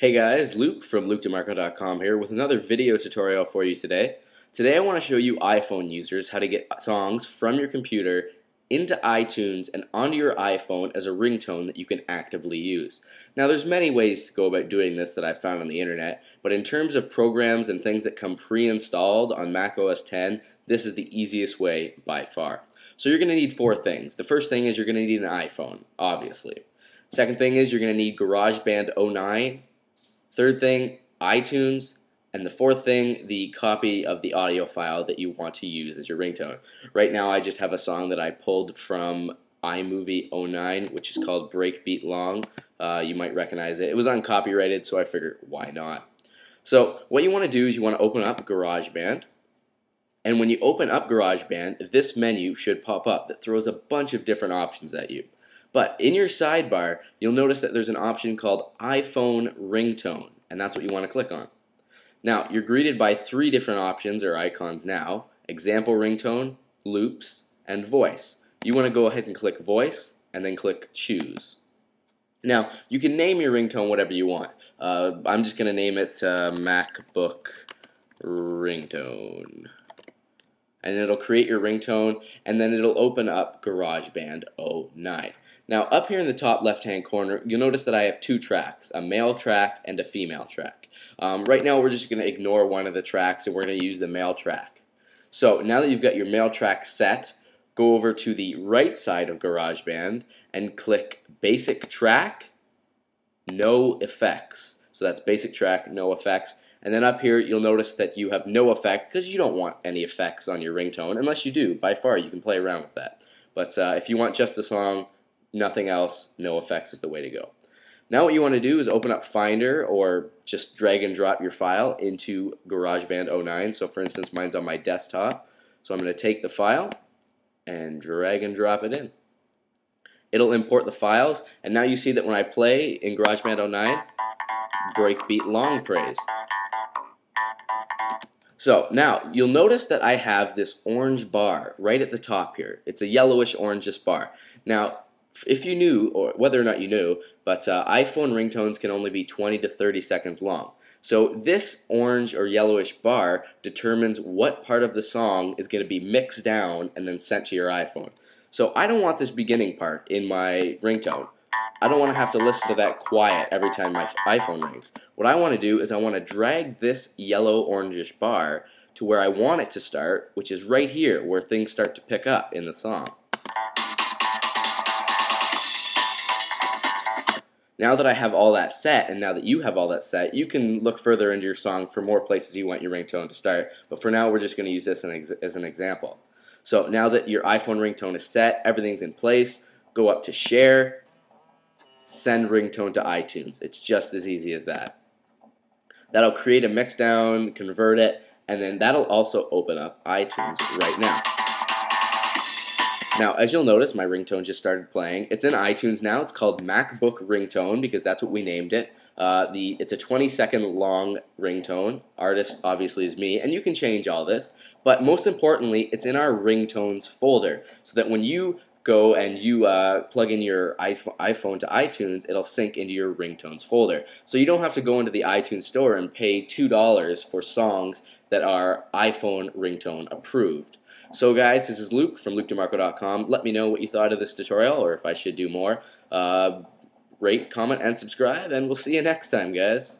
Hey guys, Luke from LukeDiMarco.com here with another video tutorial for you today. Today I want to show you iPhone users how to get songs from your computer into iTunes and onto your iPhone as a ringtone that you can actively use. Now there's many ways to go about doing this that I've found on the internet, but in terms of programs and things that come pre-installed on Mac OS 10, this is the easiest way by far. So you're going to need four things. The first thing is you're going to need an iPhone, obviously. Second thing is you're going to need GarageBand 09 Third thing, iTunes. And the fourth thing, the copy of the audio file that you want to use as your ringtone. Right now, I just have a song that I pulled from iMovie 09, which is called Breakbeat Long. Uh, you might recognize it. It was uncopyrighted, so I figured, why not? So what you want to do is you want to open up GarageBand. And when you open up GarageBand, this menu should pop up that throws a bunch of different options at you. But in your sidebar, you'll notice that there's an option called iPhone Ringtone, and that's what you want to click on. Now, you're greeted by three different options or icons now, example ringtone, loops, and voice. You want to go ahead and click voice, and then click choose. Now, you can name your ringtone whatever you want. Uh, I'm just going to name it uh, MacBook ringtone and it'll create your ringtone and then it'll open up GarageBand 09. Now up here in the top left hand corner you'll notice that I have two tracks, a male track and a female track. Um, right now we're just going to ignore one of the tracks and we're going to use the male track. So now that you've got your male track set, go over to the right side of GarageBand and click Basic Track, No Effects. So that's Basic Track, No Effects and then up here, you'll notice that you have no effect because you don't want any effects on your ringtone unless you do. By far, you can play around with that. But uh, if you want just the song, nothing else, no effects is the way to go. Now what you want to do is open up Finder or just drag and drop your file into GarageBand 09. So for instance, mine's on my desktop. So I'm going to take the file and drag and drop it in. It'll import the files, and now you see that when I play in GarageBand 09, breakbeat long praise. So now you'll notice that I have this orange bar right at the top here. It's a yellowish orangish bar. Now if you knew, or whether or not you knew, but uh, iPhone ringtones can only be 20 to 30 seconds long. So this orange or yellowish bar determines what part of the song is going to be mixed down and then sent to your iPhone. So I don't want this beginning part in my ringtone. I don't want to have to listen to that quiet every time my iPhone rings. What I want to do is I want to drag this yellow orangish bar to where I want it to start, which is right here where things start to pick up in the song. Now that I have all that set, and now that you have all that set, you can look further into your song for more places you want your ringtone to start. But for now, we're just going to use this as an example. So now that your iPhone ringtone is set, everything's in place, go up to Share, send ringtone to iTunes. It's just as easy as that. That'll create a mixdown, convert it, and then that'll also open up iTunes right now. Now, as you'll notice, my ringtone just started playing. It's in iTunes now. It's called MacBook Ringtone because that's what we named it. Uh, the It's a 20 second long ringtone. Artist obviously is me, and you can change all this. But most importantly, it's in our ringtones folder so that when you go and you uh, plug in your iPhone to iTunes, it'll sync into your ringtones folder. So you don't have to go into the iTunes store and pay $2 for songs that are iPhone ringtone approved. So guys, this is Luke from LukeDiMarco.com. Let me know what you thought of this tutorial or if I should do more. Uh, rate, comment, and subscribe, and we'll see you next time, guys.